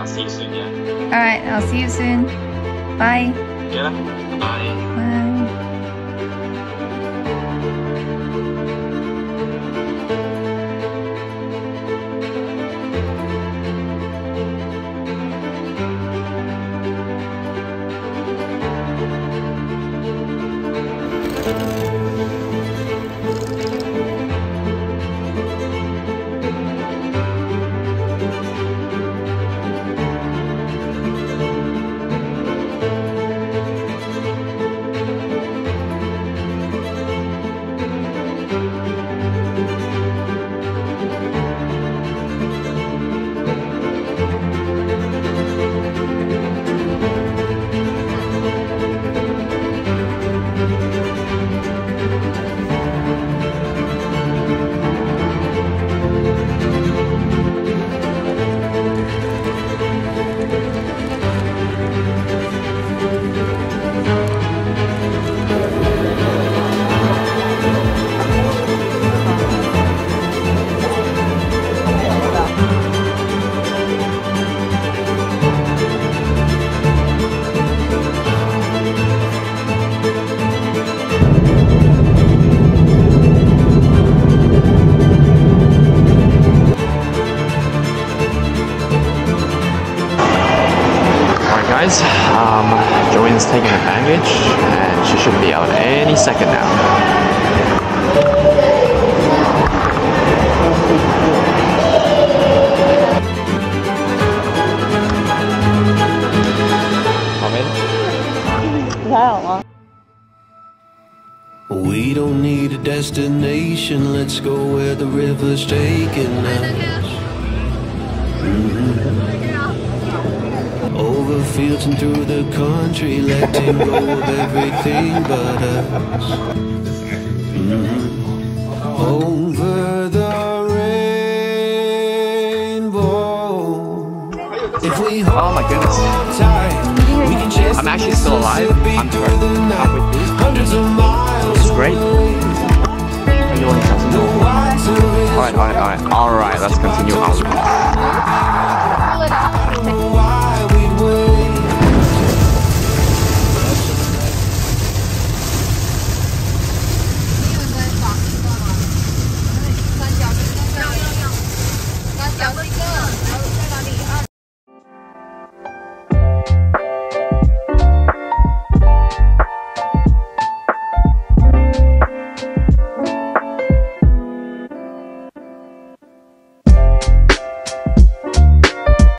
I'll see you soon, yeah? Alright, I'll see you soon. Bye. Yeah? Bye. Bye. Guys, um, Joeyn's taking her baggage and she should be out any second now. Come in. We don't need a destination, let's go where the river's taking us. Mhm. Over fields and through the country, letting go of everything but us. Mhm. Over the rainbow. If we Oh my goodness. tight, we can chase I'm actually still alive. I'm through the night. Hundreds of miles It's great. away. Are you wanting something? Is Alright, alright, alright. Alright, let's continue 小。